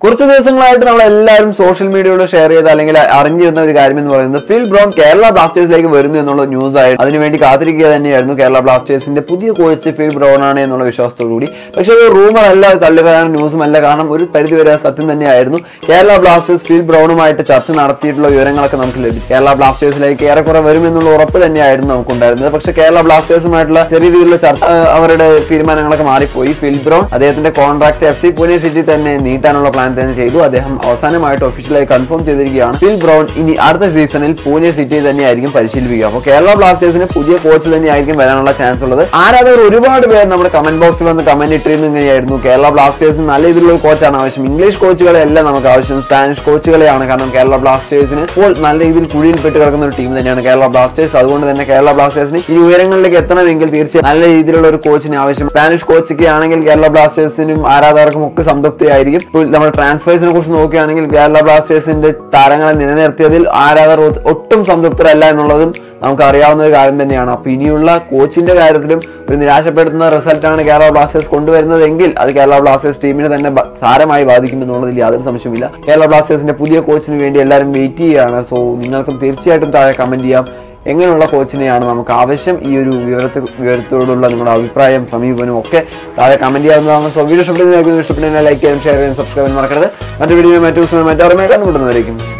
കുറച്ച് ദിവസങ്ങളായിട്ട് നമ്മൾ എല്ലാവരും സോഷ്യൽ മീഡിയയിലൂടെ ഷെയർ ചെയ്ത അല്ലെങ്കിൽ അറിഞ്ഞിരുന്ന ഒരു കാര്യം എന്ന് പറയുന്നത് ഫിൽ ബ്രോൺ കേരള ബ്ലാസ്റ്റേഴ്സിലേക്ക് വരുന്നു എന്നുള്ള ന്യൂസ് ആയി അതിനുവേണ്ടി കാത്തിരിക്കുക തന്നെയായിരുന്നു കേരള ബ്ലാസ്റ്റേഴ്സിന്റെ പുതിയ കോച്ച് ഫിൽ ബ്രൗൺ ആണ് എന്നുള്ള വിശ്വാസത്തോടു കൂടി പക്ഷേ അത് റൂമർ അല്ല തള്ളുകളാണ് ന്യൂസും അല്ല. കാരണം ഒരു പരിധി വരെ സത്യം തന്നെയായിരുന്നു. കേരള ബ്ലാസ്റ്റേഴ്സ് ഫിൽ ബ്രൗണുമായിട്ട് ചർച്ച നടത്തിയിട്ടുള്ള വിവരങ്ങളൊക്കെ നമുക്ക് ലഭിച്ചു. കേരള ബ്ലാസ്റ്റേഴ്സിലേക്ക് ഏറെക്കുറെ വരുമെന്നുള്ള ഉറപ്പ് തന്നെയായിരുന്നു നമുക്ക് ഉണ്ടായിരുന്നത് പക്ഷേ കേരള ബ്ലാസ്റ്റേഴ്സുമായിട്ടുള്ള ചെറിയ രീതിയിലുള്ള ചർച്ച അവരുടെ തീരുമാനങ്ങളൊക്കെ മാറിപ്പോയി. ഫിൽ ബ്രൗൺ അദ്ദേഹത്തിന്റെ contract F C Pune city തന്നെ നീട്ടാനുള്ള പ്ലാൻ തന്നെ ചെയ്തു. അദ്ദേഹം അവസാനമായിട്ട് ഒഫീഷ്യലായി കൺഫേം ചെയ്തിരിക്കുകയാണ്. ഫിൽ ബ്രൗൺ ഇനി അടുത്ത സീസണിൽ പൂനെ സിറ്റിയെ തന്നെയായിരിക്കും പരിശീലിപ്പിക്കുക. അപ്പോൾ കേരള ബ്ലാസ്റ്റേഴ്സിന് പുതിയ കോച്ച് തന്നെയായിരിക്കും വരാനുള്ള ചാൻസ് ഉള്ളത്. ആരാധകർ ഒരുപാട് പേർ നമ്മുടെ കമന്റ് ബോക്സിൽ വന്ന് കമന്റ് ഇട്ടിരുന്നു ഇങ്ങനെയായിരുന്നു. കേരള ബ്ലാസ്റ്റേഴ്സിന് നല്ല രീതിയിലുള്ള കോച്ചാണ് ആവശ്യം. ഇംഗ്ലീഷ് കോച്ചുകളെ അല്ല നമുക്ക് ആവശ്യം. സ്പാനിഷ് കോച്ചുകളെയാണ് കാരണം കേരള ബ്ലാസ്റ്റേഴ്സിന് ഇപ്പോൾ നല്ല രീതിയിൽ കുഴിയിൽപ്പെട്ട് കിടക്കുന്ന ഒരു ടീം തന്നെയാണ് കേരള ബ്ലാസ്റ്റേഴ്സ്. അതുകൊണ്ട് തന്നെ കേരള ബ്ലാസ്റ്റേഴ്സിന് ഈ ഉയരങ്ങളിലേക്ക് എത്തണമെങ്കിൽ തീർച്ചയായും നല്ല രീതിയിലുള്ള ഒരു കോച്ചിന് ആവശ്യം. സ്പാനിഷ് കോച്ചൊക്കെ ആണെങ്കിൽ കേരള ബ്ലാസ്റ്റേഴ്സിനും ആരാധകർക്കും ഒക്കെ സംതൃപ്തിയായിരിക്കും. ഇപ്പോൾ നമ്മൾ ട്രാൻസ്ഫേഴ്സിനെ കുറിച്ച് നോക്കുകയാണെങ്കിൽ കേരള ബ്ലാസ്റ്റേഴ്സിന്റെ താരങ്ങളെ നിലനിർത്തിയതിൽ ആരാധകർ ഒട്ടും സംതൃപ്തരല്ല എന്നുള്ളതും നമുക്ക് അറിയാവുന്ന ഒരു കാര്യം തന്നെയാണ്. അപ്പൊ ഇനിയുള്ള കോച്ചിന്റെ കാര്യത്തിലും ഒരു നിരാശപ്പെടുത്തുന്ന റിസൾട്ടാണ് കേരള ബ്ലാസ്റ്റേഴ്സ് കൊണ്ടുവരുന്നതെങ്കിൽ അത് കേരള ബ്ലാസ്റ്റേഴ്സ് ടീമിനെ തന്നെ സാരമായി ബാധിക്കുമെന്നുള്ളതിൽ യാതൊരു സംശയമില്ല കേരള ബ്ലാസ്റ്റേഴ്സിന്റെ പുതിയ കോച്ചിന് വേണ്ടി എല്ലാവരും വെയിറ്റ് ചെയ്യുകയാണ്. സോ നിങ്ങൾക്കും തീർച്ചയായിട്ടും താഴെ കമന്റ് ചെയ്യാം. എങ്ങനെയുള്ള കോച്ചിനെയാണ് നമുക്ക് ആവശ്യം? ഈ ഒരു വിവരത്തെ വിവരത്തോടുള്ള നിങ്ങളുടെ അഭിപ്രായം സമീപനവും ഒക്കെ താഴെ കമന്റ് ചെയ്യാവുന്നതാണ്. സോ വീഡിയോ ഇഷ്ടപ്പെടുന്ന ഇഷ്ടപ്പെടുന്ന ലൈക്ക് ചെയ്യാനും ഷെയർ ചെയ്യാനും സബ്സ്ക്രൈബ് ചെയ്യാൻ മറക്കരുത്. മറ്റു വീഡിയോ മറ്റു ദിവസം മറ്റു കണ്ടുകൊണ്ടുവന്നതായിരിക്കും